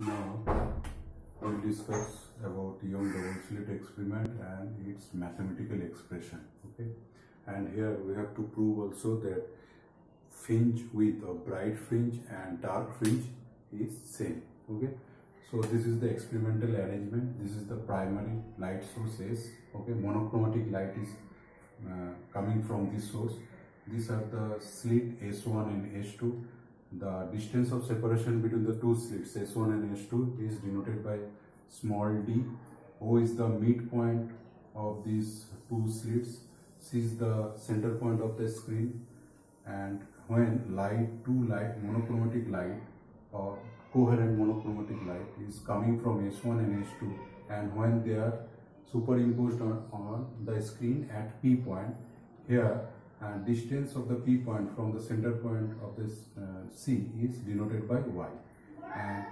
Now we'll discuss about Young double slit experiment and its mathematical expression. Okay, and here we have to prove also that fringe width of bright fringe and dark fringe is same. Okay, so this is the experimental arrangement. This is the primary light source S. Okay, monochromatic light is uh, coming from this source. These are the slit S1 and S2 the distance of separation between the two slits S1 and S2 is denoted by small d. O is the midpoint of these two slits. C is the center point of the screen and when light, two light, monochromatic light or coherent monochromatic light is coming from S1 and S2 and when they are superimposed on, on the screen at P point, here and distance of the P point from the center point of this uh, C is denoted by Y. And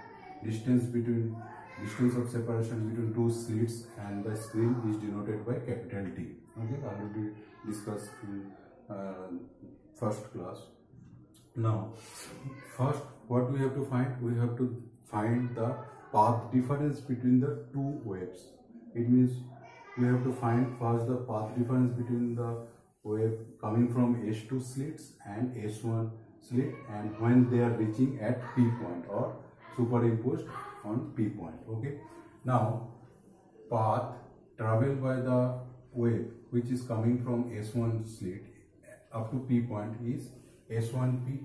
distance between distance of separation between two slits and the screen is denoted by capital T. Okay I already discussed in uh, first class. Now first what we have to find we have to find the path difference between the two waves. It means we have to find first the path difference between the wave coming from S2 slits and S1 slit and when they are reaching at P point or superimposed on P point. Okay. Now path traveled by the wave which is coming from S1 slit up to P point is S1P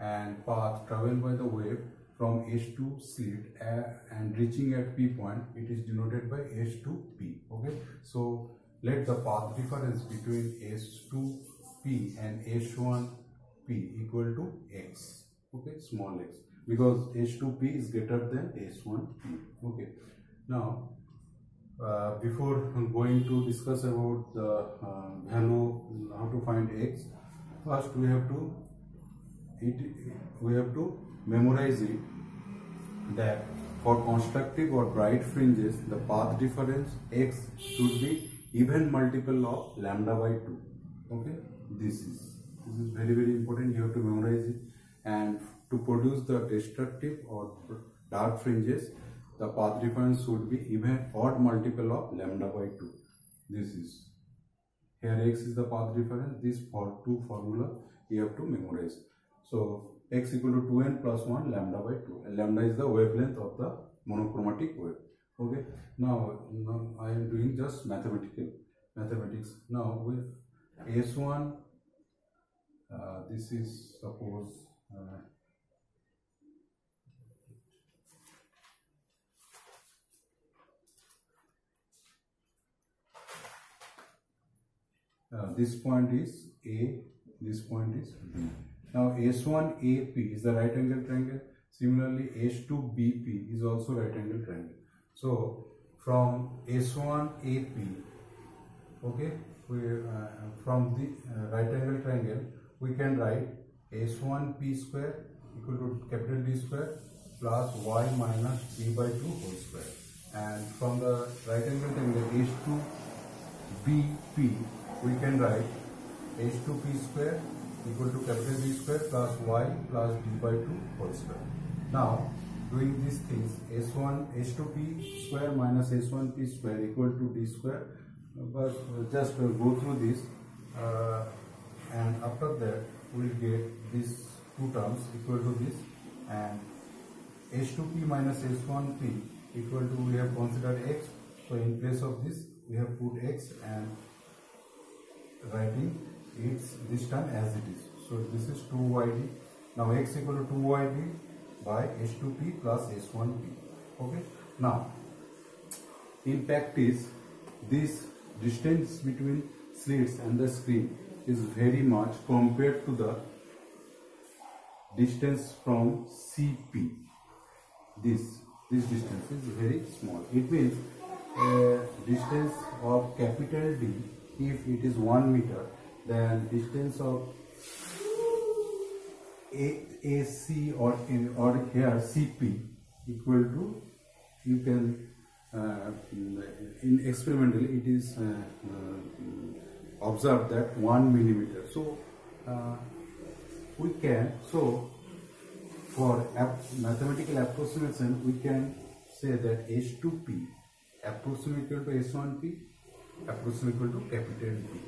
and path traveled by the wave from S2 slit and reaching at P point it is denoted by S2P okay so let the path difference between S2P and S1P equal to x, okay, small x, because S2P is greater than S1P, okay. Now, uh, before going to discuss about the uh, value, how to find x, first we have to it, we have to memorize it that for constructive or bright fringes, the path difference x should be even multiple of lambda by 2 okay? This is this is very very important. You have to memorize it. And to produce the destructive or dark fringes the path difference should be even odd multiple of lambda by 2 this is here x is the path difference. This for two formula you have to memorize. So x equal to 2n plus 1 lambda by 2 lambda is the wavelength of the monochromatic wave okay. Now, now i am doing just mathematical mathematics. Now with s1 uh, this is suppose uh, uh, this point is a this point is b. Now s1 ap is the right angle triangle. Similarly s2 bp is also right angle triangle so from S1 AP, okay, we, uh, from the uh, right angle triangle, we can write S1 P square equal to capital D square plus Y minus B by 2 whole square. And from the right angle triangle H2 BP, we can write H2P square equal to capital D square plus Y plus D by 2 whole square. Now, doing these things s1 h2p square minus s1p square equal to d square. But just go through this uh, and after that we'll get these two terms equal to this. And h2p minus s1p equal to we have considered x. So in place of this we have put x and writing it's this term as it is. So this is 2yd now x equal to 2yd by H2P plus H1P. Okay. Now, in practice, this distance between slits and the screen is very much compared to the distance from CP. This this distance is very small. It means uh, distance of capital D, if it is 1 meter, then distance of AC or or here CP equal to you can uh, in experimentally it is uh, uh, observed that 1 millimeter so uh, we can so for mathematical approximation, we can say that H2P approximately equal to S1P, approximately equal to capital P.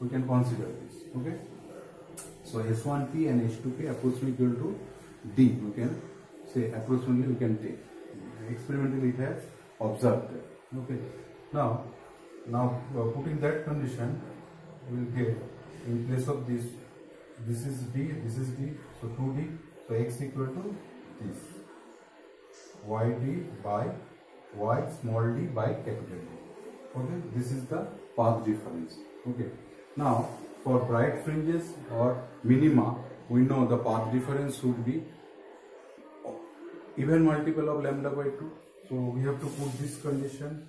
We can consider this, okay? So S1P and H2P approximately equal to D. We can say approximately we can take. Experimentally it has observed. Okay. Now, now uh, putting that condition, we will get in place of this, this is D, this is D, so 2D, so X equal to this, YD by Y small d by capital D. Okay, this is the path difference. Okay. Now, for bright fringes or minima, we know the path difference should be even multiple of lambda by 2. So we have to put this condition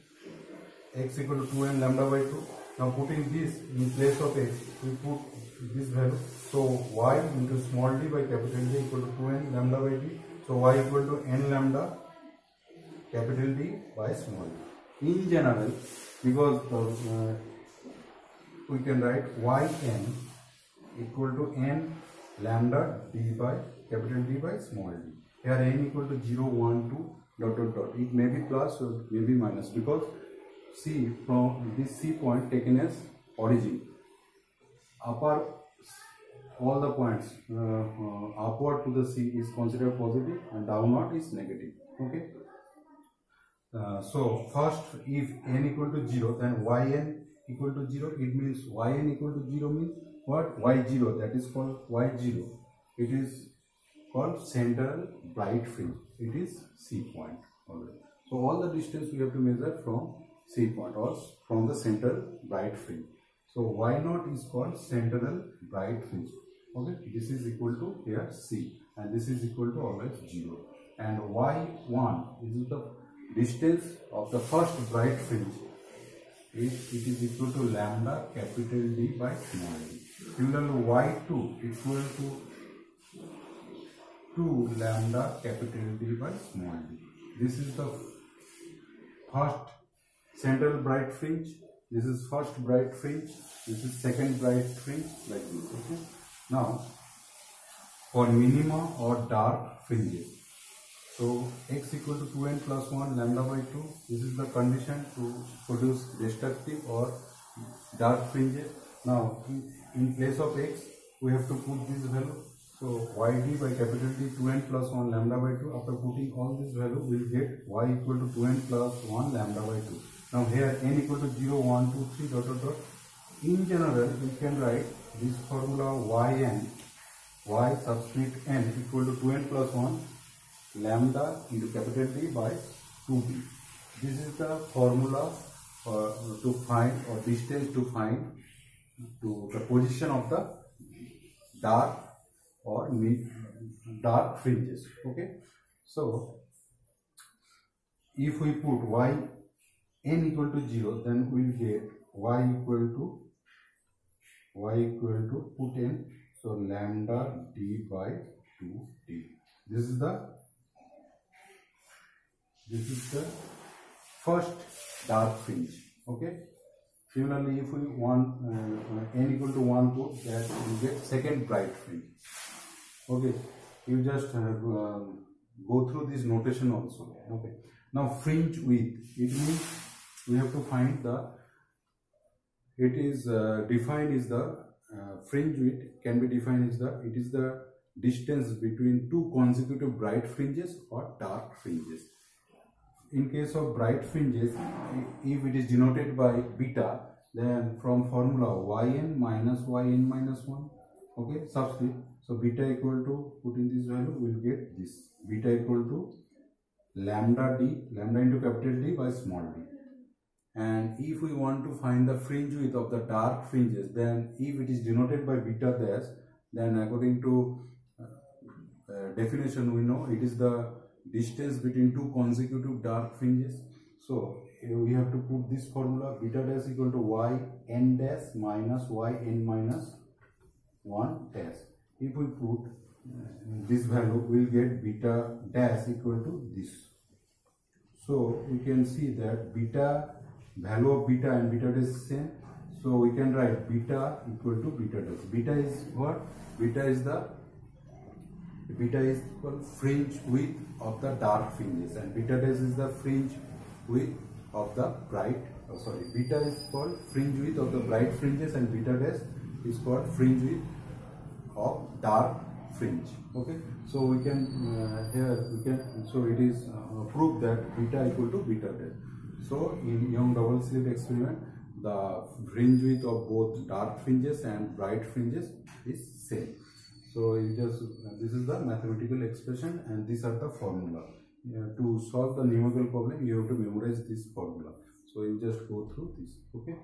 x equal to 2n lambda by 2. Now putting this in place of x, we put this value. So y into small d by capital D equal to 2n lambda by d. So y equal to n lambda capital D by small d. In general, because uh, we can write yn equal to n lambda d by capital D by small d. Here n equal to 0, 1, 2, dot dot dot. It may be plus or may be minus because C from this C point taken as origin. Upper all the points uh, uh, upward to the C is considered positive and downward is negative. Okay. Uh, so first if n equal to 0 then yn equal to 0 it means yn equal to 0 means what? Y0 that is called y0 it is called central bright fringe it is c point already so all the distance we have to measure from c point or from the central bright fringe so y naught is called central bright fringe okay this is equal to here c and this is equal to always 0 and y1 is the distance of the first bright fringe it, it is equal to lambda capital D by small d. Similarly, y2 equal to 2 lambda capital D by small d. This is the first central bright fringe. This is first bright fringe. This is second bright fringe like this. Okay. Now, for minima or dark fringes, so x equal to 2n plus 1 lambda by 2. This is the condition to produce destructive or dark fringes. Now in, place of x we have to put this value. So yd by capital D 2n plus 1 lambda by 2. After putting all this value we will get y equal to 2n plus 1 lambda by 2. Now here n equal to 0, 1, 2, 3 dot dot dot. In general we can write this formula yn y subscript n equal to 2n plus 1 lambda into capital D by 2b. This is the formula uh, to find or distance to find to the position of the dark or dark fringes. Okay. So if we put y n equal to 0 then we will get y equal to y equal to put n so lambda d by 2d. This is the this is the first dark fringe. Okay. Similarly, if we want uh, n equal to 1 to that you get second bright fringe. Okay. You just uh, go through this notation also. Okay. Now fringe width. It means we have to find the. It is uh, defined is the uh, fringe width can be defined as the it is the distance between two consecutive bright fringes or dark fringes in case of bright fringes, if it is denoted by beta, then from formula yn minus yn minus 1, okay, subscript. So beta equal to, put in this value, we will get this. Beta equal to lambda d, lambda into capital D by small d. And if we want to find the fringe width of the dark fringes, then if it is denoted by beta dash, then according to uh, uh, definition we know it is the distance between two consecutive dark fringes. So we have to put this formula beta dash equal to y n dash minus y n minus 1 dash. If we put uh, this value, we will get beta dash equal to this. So we can see that beta value of beta and beta dash is same. So we can write beta equal to beta dash. Beta is what? Beta is the beta is called fringe width of the dark fringes and beta dash is the fringe width of the bright oh sorry beta is called fringe width of the bright fringes and beta dash is called fringe width of dark fringe. Okay? So we can uh, here we can so it is uh, proved that beta equal to beta dash. So in young double slit experiment the fringe width of both dark fringes and bright fringes is same so you just this is the mathematical expression and these are the formula. To solve the numerical problem you have to memorize this formula. So you just go through this okay